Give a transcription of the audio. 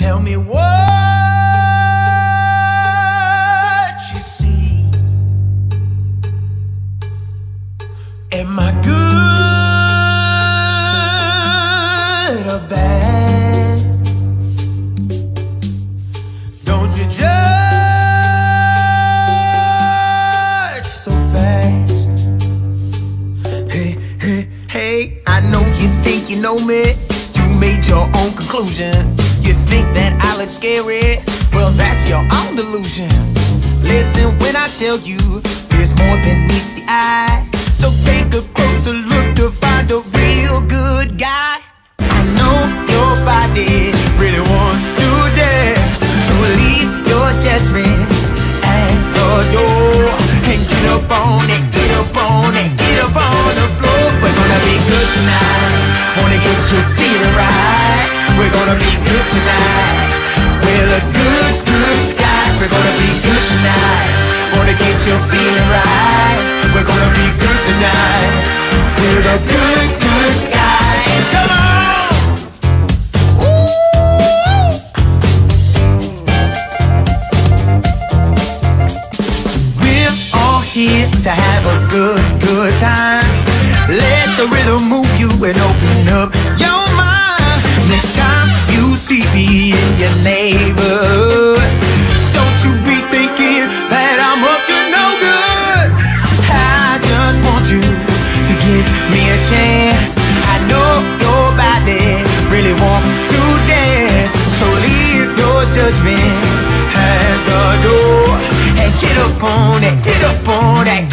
Tell me what you see. Am I good or bad? Don't you judge so fast. Hey, hey, hey, I know you think you know me. You made your own conclusion. You think that I look scary? Well, that's your own delusion. Listen when I tell you there's more than meets the eye. So take a closer look to find a real good guy. I know your body really wants to dance. So leave your judgments at the door and get up on it, get up on it, get up on the floor. We're gonna be good tonight. Wanna get you feeling right. We're gonna be good tonight. We're the good, good guys. We're gonna be good tonight. Wanna get you feeling right. We're gonna be good tonight. We're the good, good guys. Come on! We're all here to have a good, good time. Let the rhythm move you and open up judgment at the door. And get up on it, get up on it,